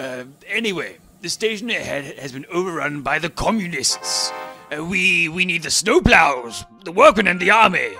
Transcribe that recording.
Uh, anyway, the station ahead has been overrun by the communists. Uh, we we need the snowplows, the workmen, and the army.